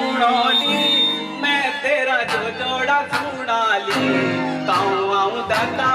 उडोली मैं तेरा जो जोड़ा सुणाली काऊ आऊ दाता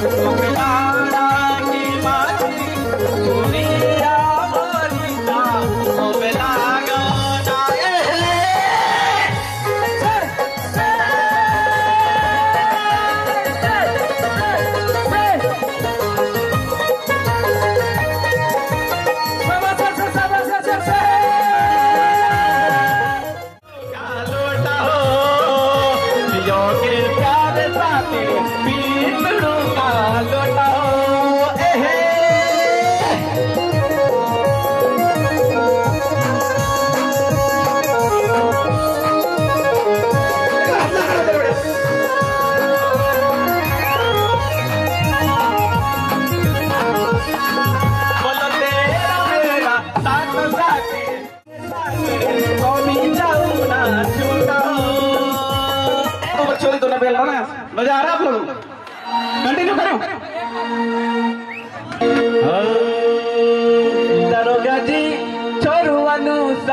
Ojalá.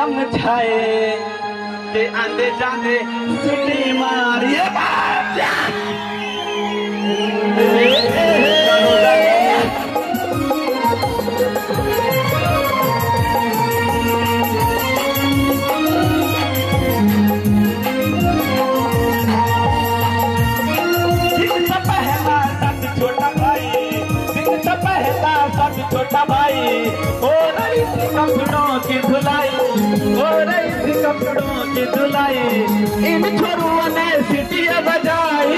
समझाए के आंदे जांदे सिटी मारिए छोटा भाई तो पहला इन छोरुओं ने सिटी बजाई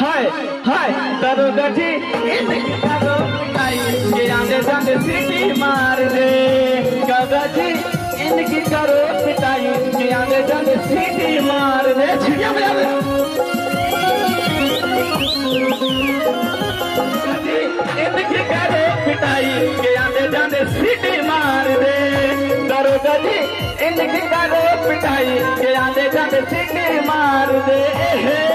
हाय हाय दरोगा जी इनकी करो पिटाई के आने जाने सिटी मार दे। गगा इनकी करो पिटाई। के आने जाने सिटी मार दे। छिड़िया बजा दे इनकी करे पिटाई। के आने जाने सीटी जी इनकी करो पिटाई के आने जाने सिंह मार दे।